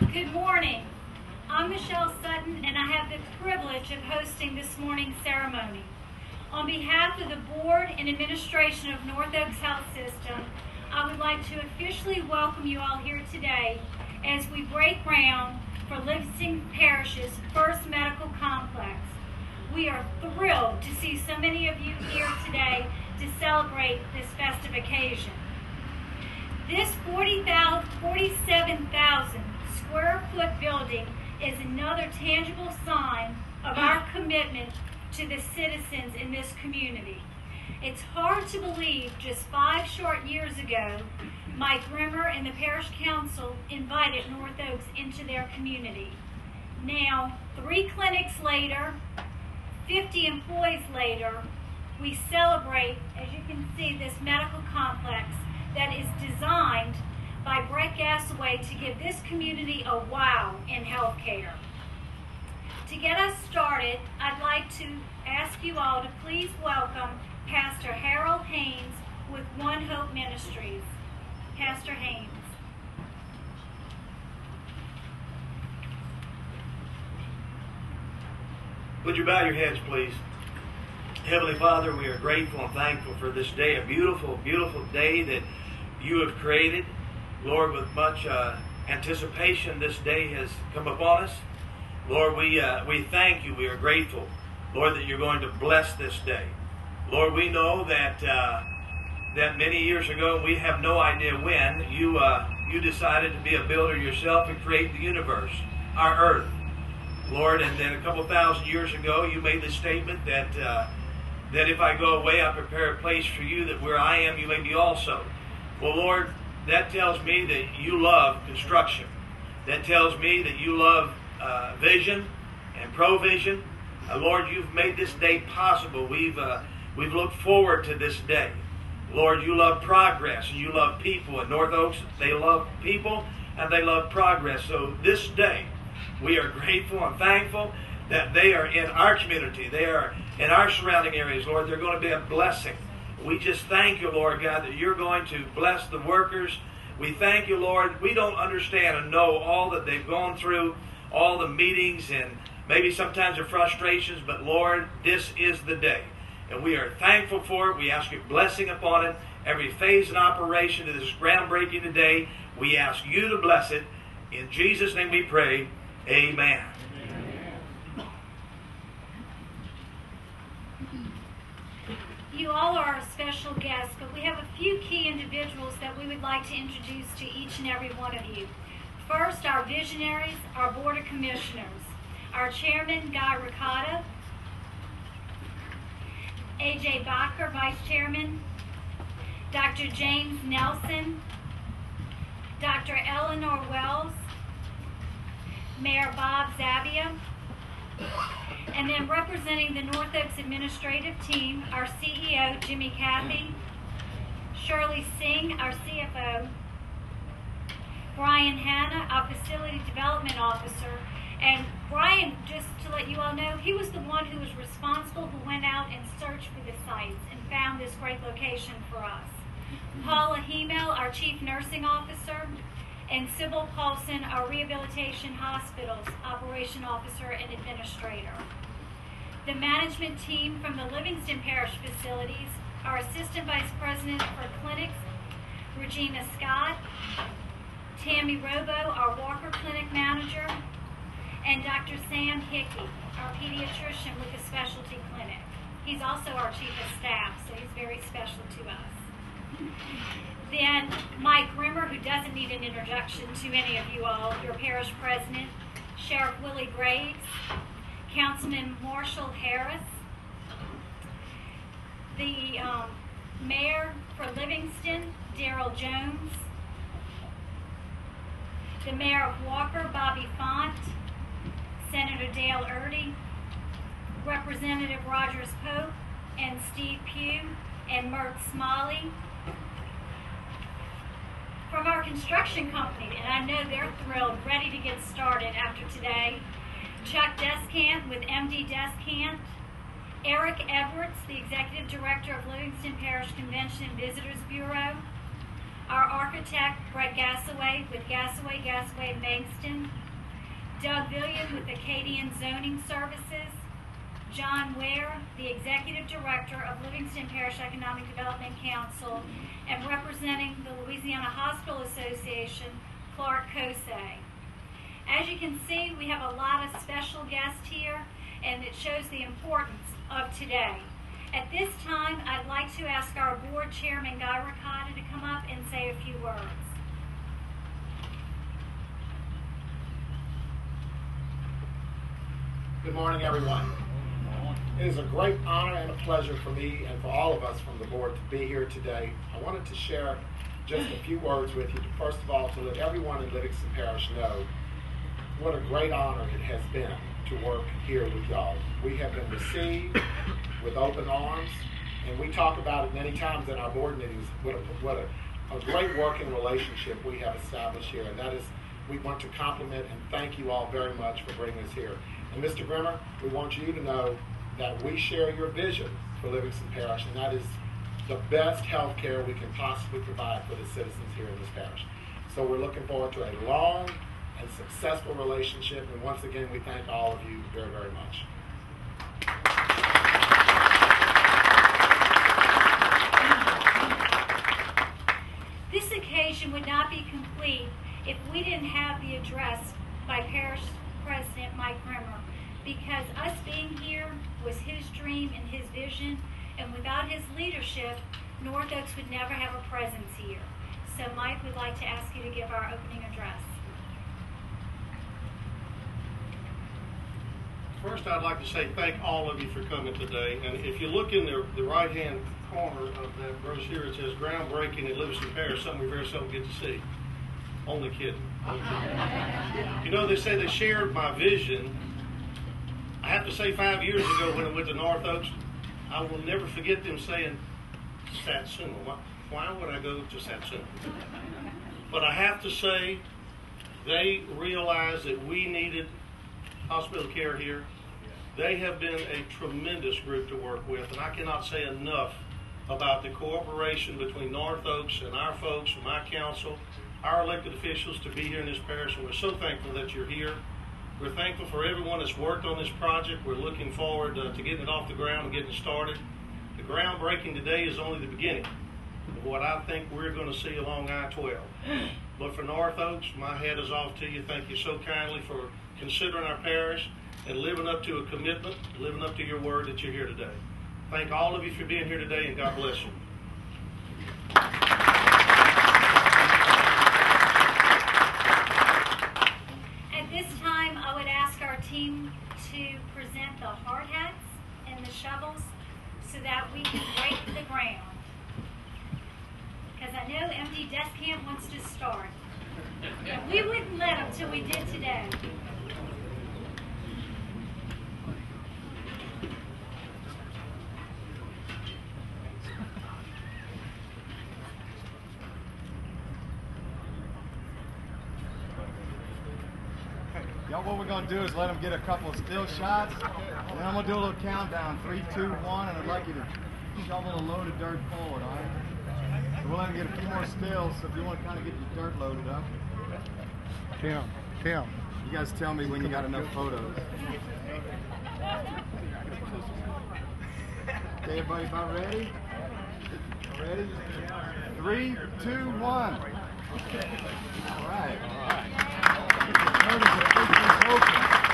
Good morning. I'm Michelle Sutton, and I have the privilege of hosting this morning's ceremony. On behalf of the board and administration of North Oaks Health System, I would like to officially welcome you all here today as we break ground for Livingston Parish's first medical complex. We are thrilled to see so many of you here today to celebrate this festive occasion. This 47,000 building is another tangible sign of our hmm. commitment to the citizens in this community. It's hard to believe just five short years ago, Mike Grimmer and the Parish Council invited North Oaks into their community. Now, three clinics later, 50 employees later, we celebrate, as you can see, this medical complex that is designed by Brett Gasaway to give this community a wow in healthcare. To get us started, I'd like to ask you all to please welcome Pastor Harold Haynes with One Hope Ministries. Pastor Haynes. Would you bow your heads, please? Heavenly Father, we are grateful and thankful for this day, a beautiful, beautiful day that you have created. Lord, with much uh, anticipation, this day has come upon us. Lord, we, uh, we thank you. We are grateful, Lord, that you're going to bless this day. Lord, we know that uh, that many years ago, we have no idea when, you, uh, you decided to be a builder yourself and create the universe, our earth. Lord, and then a couple thousand years ago, you made the statement that, uh, that if I go away, I prepare a place for you, that where I am, you may be also. Well, Lord, that tells me that you love construction. That tells me that you love uh, vision and provision. Uh, Lord, you've made this day possible. We've, uh, we've looked forward to this day. Lord, you love progress and you love people. At North Oaks, they love people and they love progress. So this day, we are grateful and thankful that they are in our community. They are in our surrounding areas, Lord. They're going to be a blessing. We just thank you, Lord God, that you're going to bless the workers. We thank you, Lord. We don't understand and know all that they've gone through all the meetings and maybe sometimes the frustrations, but Lord, this is the day. And we are thankful for it. We ask your blessing upon it. Every phase and operation of this groundbreaking today, we ask you to bless it. In Jesus' name we pray. Amen. You all are our special guests, but we have a few key individuals that we would like to introduce to each and every one of you. First, our visionaries, our Board of Commissioners. Our Chairman, Guy Ricotta. A.J. Bacher, Vice Chairman. Dr. James Nelson. Dr. Eleanor Wells. Mayor Bob Zavia. And then representing the North Oaks administrative team, our CEO, Jimmy Cathey. Shirley Singh, our CFO. Brian Hanna, our Facility Development Officer. And Brian, just to let you all know, he was the one who was responsible who went out and searched for the sites and found this great location for us. Paula Hemel, our Chief Nursing Officer, and Sybil Paulson, our Rehabilitation Hospitals Operation Officer and Administrator. The management team from the Livingston Parish facilities, our Assistant Vice President for Clinics, Regina Scott, Tammy Robo, our Walker Clinic Manager, and Dr. Sam Hickey, our pediatrician with the specialty clinic. He's also our chief of staff, so he's very special to us. Then Mike Grimmer, who doesn't need an introduction to any of you all, your parish president, Sheriff Willie Graves, Councilman Marshall Harris, the um, mayor for Livingston, Daryl Jones, the mayor of Walker, Bobby Font, Senator Dale Erdey, Representative Rogers Pope, and Steve Pugh, and Mert Smiley. From our construction company, and I know they're thrilled, ready to get started after today. Chuck Descant with MD Descant, Eric Edwards, the Executive Director of Livingston Parish Convention and Visitors Bureau, Our architect, Brett Gasaway with Gasaway, Gasaway and Bankston. Doug Villian with Acadian Zoning Services. John Ware, the Executive Director of Livingston Parish Economic Development Council, and representing the Louisiana Hospital Association, Clark Kosay. As you can see, we have a lot of special guests here, and it shows the importance of today. At this time, I'd like to ask our board chairman, Guy Ricotta, to come up and say a few words. Good morning, everyone. It is a great honor and a pleasure for me and for all of us from the board to be here today. I wanted to share just a few words with you. First of all, to let everyone in Livingston Parish know what a great honor it has been to work here with y'all. We have been received with open arms, and we talk about it many times in our board meetings. What a, what a, a great working relationship we have established here, and that is we want to compliment and thank you all very much for bringing us here. And Mr. Grimmer, we want you to know that we share your vision for Livingston Parish, and that is the best health care we can possibly provide for the citizens here in this parish. So we're looking forward to a long and successful relationship, and once again, we thank all of you very, very much. This occasion would not be complete if we didn't have the address by Parish President Mike Grimmer, because us being here was his dream and his vision, and without his leadership, North Oaks would never have a presence here. So Mike, we'd like to ask you to give our opening address. First, I'd like to say thank all of you for coming today. And if you look in the, the right-hand corner of that brochure, it says groundbreaking in Livingston Parish, something we very seldom get to see. Only kidding. Only kidding. You know, they say they shared my vision. I have to say, five years ago when I went to North Oaks, I will never forget them saying Satsuma. Why, why would I go to Satsuma? But I have to say, they realized that we needed hospital care here. They have been a tremendous group to work with, and I cannot say enough about the cooperation between North Oaks and our folks, my council, our elected officials to be here in this parish, and we're so thankful that you're here. We're thankful for everyone that's worked on this project. We're looking forward uh, to getting it off the ground and getting it started. The groundbreaking today is only the beginning of what I think we're going to see along I-12. But for North Oaks, my hat is off to you. Thank you so kindly for considering our parish and living up to a commitment, living up to your word that you're here today. Thank all of you for being here today, and God bless you. At this time, I would ask our team to the hard hats and the shovels so that we can break the ground. Because I know MD Desk Camp wants to start. And we wouldn't let them till we did today. What we're going to do is let them get a couple of still shots, and then I'm going to do a little countdown, three, two, one, and I'd like you to shovel a load of dirt forward, all right? So we'll let them get a few more stills, so if you want to kind of get your dirt loaded up. Tim, Tim. You guys tell me when you got enough photos. Okay, everybody, about ready? Ready? Three, two, one. All right. All right. Bravo.